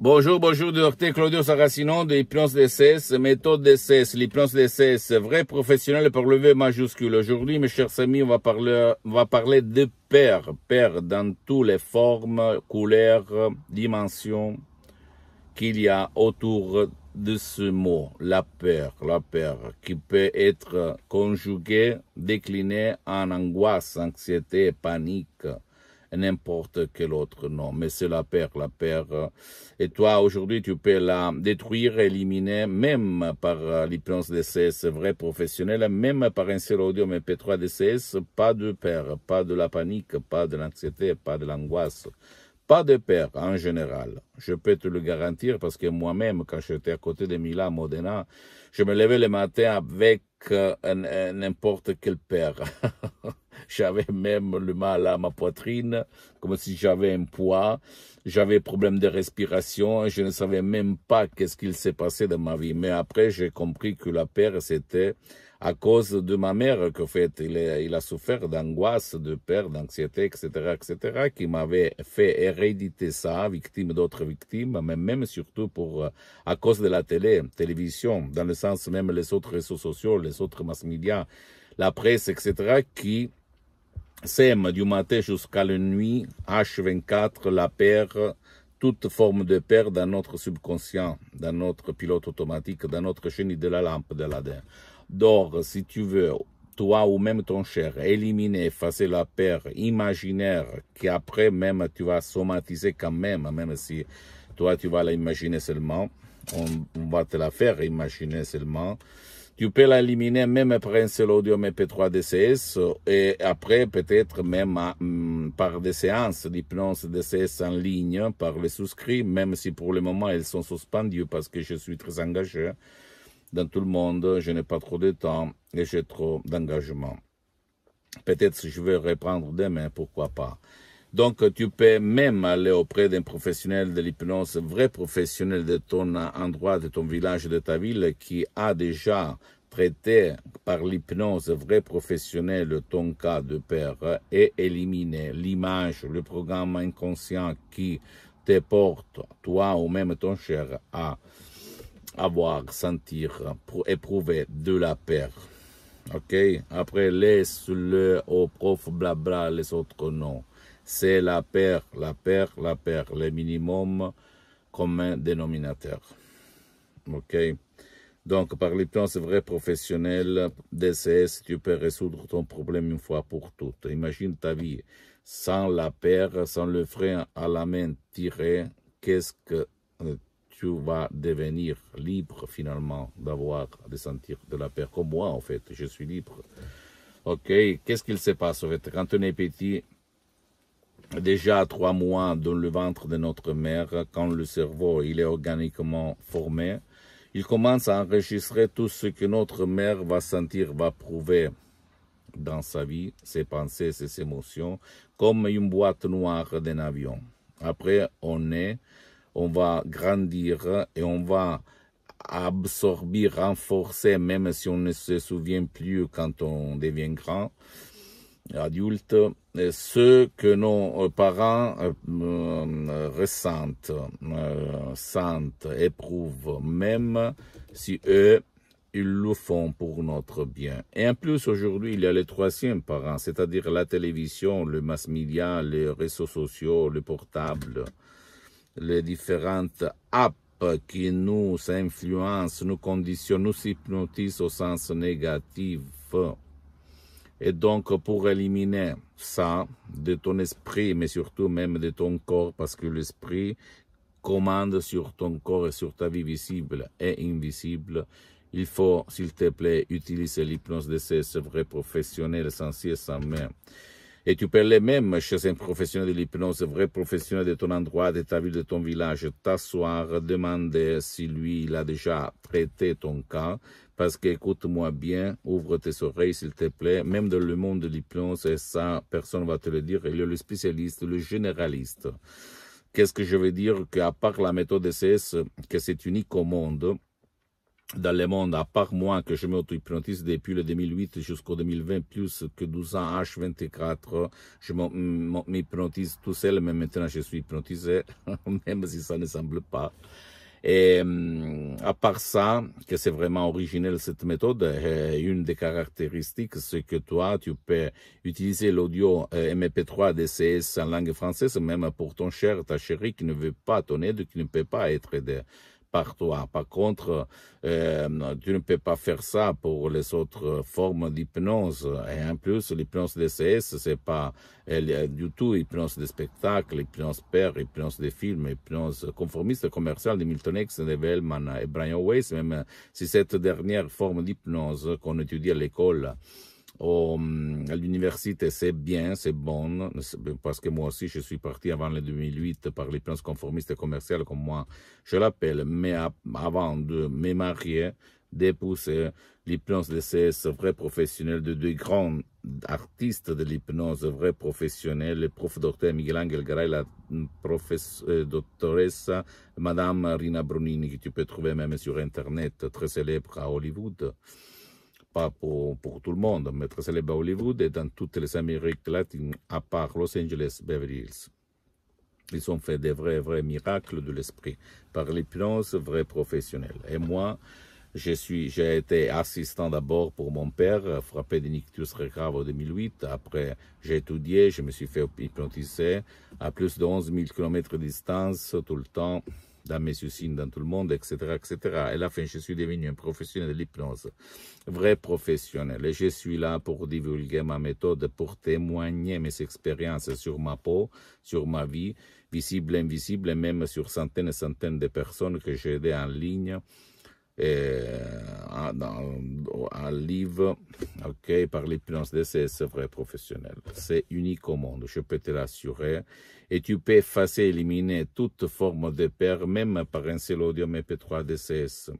Bonjour, bonjour, docteur Claudio Saracino de l'hypnose DCS, méthode DCS, l'hypnose DCS, vrai professionnel pour lever majuscule. Aujourd'hui, mes chers amis, on va parler, va parler de père, père dans toutes les formes, couleurs, dimensions qu'il y a autour de ce mot, la peur, la peur, qui peut être conjugué, décliné en angoisse, anxiété, panique, n'importe quel autre nom, mais c'est la paire, la paire. Et toi, aujourd'hui, tu peux la détruire, éliminer, même par l'hypnose DCS vrai professionnel, même par un seul audio MP3 DCS, pas de paire, pas de la panique, pas de l'anxiété, pas de l'angoisse. Pas de père en général. Je peux te le garantir parce que moi-même, quand j'étais à côté de Milan, Modena, je me levais le matin avec euh, n'importe quel père. J'avais même le mal à ma poitrine, comme si j'avais un poids. J'avais problème de respiration. Je ne savais même pas qu'est-ce qu'il s'est passé dans ma vie. Mais après, j'ai compris que la peur, c'était à cause de ma mère qu'en fait, il a, il a souffert d'angoisse, de peur, d'anxiété, etc., etc., qui m'avait fait héréditer ça, victime d'autres victimes, mais même surtout pour, à cause de la télé, télévision, dans le sens même les autres réseaux sociaux, les autres mass médias, la presse, etc., qui sème du matin jusqu'à la nuit, H24, la paire, toute forme de paire dans notre subconscient, dans notre pilote automatique, dans notre chenille de la lampe de l'Adin. Donc, si tu veux, toi ou même ton cher, éliminer, effacer la paire imaginaire qui après même tu vas somatiser quand même, même si toi tu vas l'imaginer seulement, on va te la faire imaginer seulement. Tu peux l'éliminer même par un seul audio MP3 DCS et après peut-être même mm, par des séances d'hypnose DCS en ligne par les souscrits, même si pour le moment elles sont suspendues parce que je suis très engagé dans tout le monde, je n'ai pas trop de temps et j'ai trop d'engagement. Peut-être je vais reprendre demain, pourquoi pas. Donc, tu peux même aller auprès d'un professionnel de l'hypnose, vrai professionnel de ton endroit, de ton village, de ta ville, qui a déjà traité par l'hypnose vrai professionnel ton cas de père et éliminer l'image, le programme inconscient qui te porte, toi ou même ton cher, à avoir, sentir, éprouver de la peur. Ok? Après, laisse-le au prof blabla les autres noms c'est la paire, la paire, la paire, le minimum commun dénominateur. OK? Donc, par l'hypnose vrai professionnel DCS, tu peux résoudre ton problème une fois pour toutes. Imagine ta vie sans la paire, sans le frein à la main tiré, qu'est-ce que euh, tu vas devenir libre finalement d'avoir, de sentir de la paire comme moi en fait, je suis libre. Ok, qu'est-ce qu'il se passe en fait? Quand on est petit déjà trois mois dans le ventre de notre mère, quand le cerveau il est organiquement formé, il commence à enregistrer tout ce que notre mère va sentir, va prouver dans sa vie, ses pensées, ses émotions, comme une boîte noire d'un avion. Après, on est, on va grandir et on va absorber, renforcer, même si on ne se souvient plus quand on devient grand, adulte, ce que nos euh, parents euh, euh, ressentent, sentent, éprouvent, même si eux, ils le font pour notre bien. Et en plus, aujourd'hui, il y a les troisième parents, c'est-à-dire la télévision, le mass media, les réseaux sociaux, le portable, les différentes apps qui nous influencent, nous conditionnent, nous hypnotisent au sens négatif et donc, pour éliminer ça de ton esprit, mais surtout même de ton corps, parce que l'esprit commande sur ton corps et sur ta vie visible et invisible, il faut, s'il te plaît, utiliser l'hypnose de ces vrais professionnels sans sans main. Et tu peux aller même chez un professionnel de l'hypnose, vrai professionnel de ton endroit, de ta ville, de ton village, t'asseoir, demander si lui, il a déjà traité ton cas, parce que, écoute-moi bien, ouvre tes oreilles, s'il te plaît. Même dans le monde de l'hypnose, et ça, personne va te le dire. Il est le spécialiste, le généraliste. Qu'est-ce que je veux dire? Qu'à part la méthode DCS, que c'est unique au monde, dans le monde, à part moi, que je m'auto-hypnotise depuis le 2008 jusqu'au 2020, plus que 12 ans, H24, je m'hypnotise tout seul, mais maintenant je suis hypnotisé, même si ça ne semble pas. Et hum, à part ça, que c'est vraiment originel cette méthode, une des caractéristiques, c'est que toi, tu peux utiliser l'audio euh, MP3 DCS en langue française, même pour ton cher, ta chérie qui ne veut pas ton aide, qui ne peut pas être aidée par toi. Par contre, euh, tu ne peux pas faire ça pour les autres formes d'hypnose. Et en plus, l'hypnose DCS, c'est pas du tout hypnose de spectacle, hypnose père, hypnose de films, hypnose conformiste commerciale de Milton X, de Wellman et Brian Weiss, même si cette dernière forme d'hypnose qu'on étudie à l'école à l'université, c'est bien, c'est bon, parce que moi aussi, je suis parti avant le 2008 par l'hypnose conformiste commerciale, comme moi je l'appelle, mais avant de me marier, d'épouser l'hypnose de ces vrais professionnels, de deux grands artistes de l'hypnose, vrais professionnels, le prof docteur Miguel Angel Garay, la professeure euh, doctoressa Madame Rina Brunini, que tu peux trouver même sur Internet, très célèbre à Hollywood pas pour, tout le monde, mais très célèbre à Hollywood et dans toutes les Amériques latines, à part Los Angeles, Beverly Hills. Ils ont fait des vrais, vrais miracles de l'esprit par l'hypnose, vrais professionnels. Et moi, je suis, j'ai été assistant d'abord pour mon père, frappé de nictus très grave en 2008. Après, j'ai étudié, je me suis fait hypnotiser à plus de 11 000 km de distance tout le temps dans mes usines, dans tout le monde, etc., etc. Et à la fin, je suis devenu un professionnel de l'hypnose, vrai professionnel. Et je suis là pour divulguer ma méthode, pour témoigner mes expériences sur ma peau, sur ma vie, visible, invisible, et même sur centaines et centaines de personnes que j'ai aidées en ligne un livre ok, par l'hypnose d'essai, c'est vrai professionnel. C'est unique au monde, je peux te l'assurer. Et tu peux effacer, éliminer toute forme de peur, même par un seul audio MP3 DCS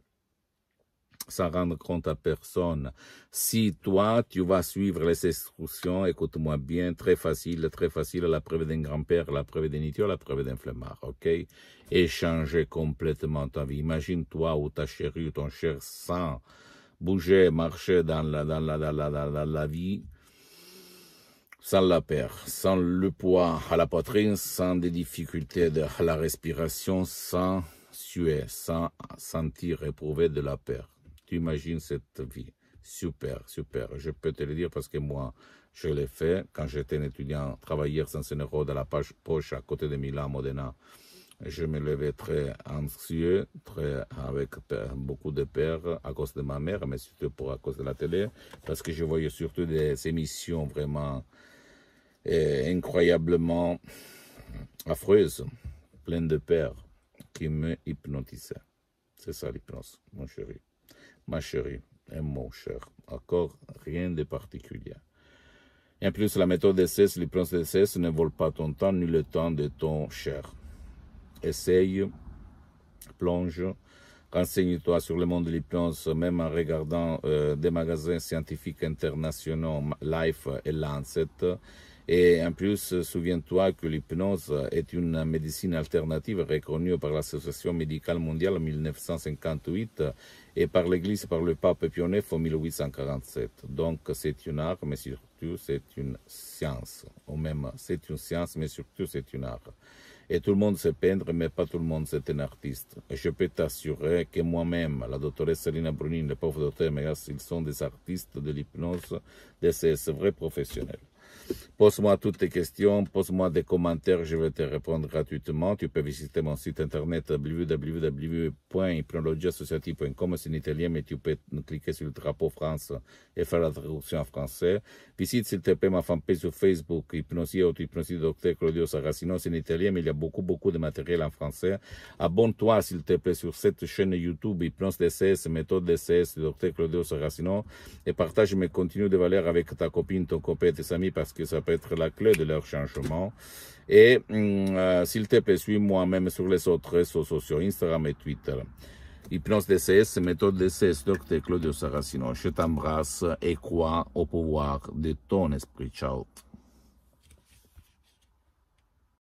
sans rendre compte à personne. Si toi, tu vas suivre les instructions, écoute-moi bien, très facile, très facile, la preuve d'un grand-père, la preuve d'un idiot, la preuve d'un flemmard, ok? Et changer complètement ta vie. Imagine-toi ou ta chérie ou ton cher sans bouger, marcher dans la, dans la, dans la, dans la, vie, sans la peur, sans le poids à la poitrine, sans des difficultés de la respiration, sans suer, sans sentir éprouver de la peur. Tu imagines cette vie. Super, super. Je peux te le dire parce que moi, je l'ai fait quand j'étais un étudiant travailleur sans euro dans la poche à côté de Milan, Modena. Je me levais très anxieux, très, avec beaucoup de peur à cause de ma mère, mais surtout pour à cause de la télé, parce que je voyais surtout des émissions vraiment eh, incroyablement affreuses, pleines de peur, qui me hypnotisaient. C'est ça l'hypnose, mon chéri ma chérie et mon cher. Encore rien de particulier. En plus, la méthode d'essai, l'hypnose d'essai ne vole pas ton temps ni le temps de ton cher. Essaye, plonge, renseigne-toi sur le monde de l'hypnose, même en regardant euh, des magasins scientifiques internationaux, Life et Lancet. Et en plus, souviens-toi que l'hypnose est une médecine alternative reconnue par l'Association médicale mondiale en 1958 et par l'Église, par le pape Pie IX en 1847. Donc c'est une art, mais surtout c'est une science. Ou même c'est une science, mais surtout c'est une art. Et tout le monde sait peindre, mais pas tout le monde c'est un artiste. Et je peux t'assurer que moi-même, la doctoresse Salina Brunin, le pauvre docteur Megas, ils sont des artistes de l'hypnose, de ces vrais professionnels. Pose-moi toutes tes questions, pose-moi des commentaires, je vais te répondre gratuitement. Tu peux visiter mon site internet www.hypnologieassociative.com, c'est en italien, mais tu peux cliquer sur le drapeau France et faire la traduction en français. Visite s'il te plaît ma fanpage sur Facebook, Hypnosie Auto Hypnosie Docteur Claudio Saracino, c'est en italien, mais il y a beaucoup, beaucoup de matériel en français. Abonne-toi s'il te plaît sur cette chaîne YouTube, Hypnose DCS, méthode DCS, Docteur Claudio Saracino, et partage mes contenus de valeur avec ta copine, ton copain, tes amis, parce que ça peut être la clé de leur changement. Et hum, euh, s'il te plaît, suis-moi même sur les autres réseaux sociaux, Instagram et Twitter. Hypnose DCS, méthode DCS, Dr. Claudio Saracino. Je t'embrasse et crois au pouvoir de ton esprit. Ciao.